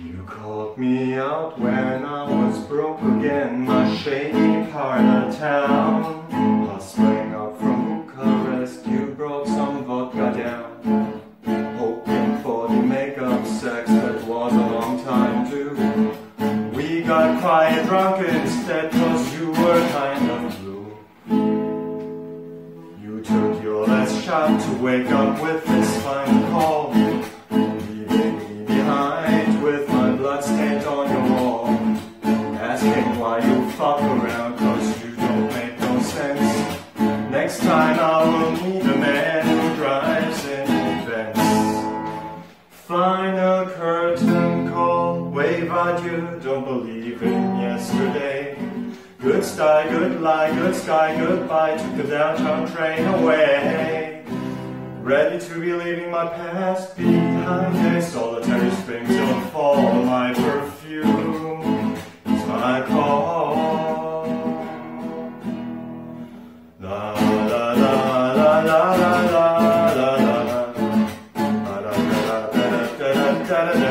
You called me out when I was broke again, my shady part of town. I Hustling up from Bucharest, you brought some vodka down. Hoping for the makeup sex that was a long time due. We got quiet drunk instead, cause you were kind of blue. You took your last shot to wake up with this final call. Why you fuck around, cause you don't make no sense. Next time I will meet a man who drives in Benz. Final curtain call, wave adieu, don't believe in yesterday. Good sky, good lie, good sky, goodbye, took the downtown train away. Ready to be leaving my past behind a solitary spring till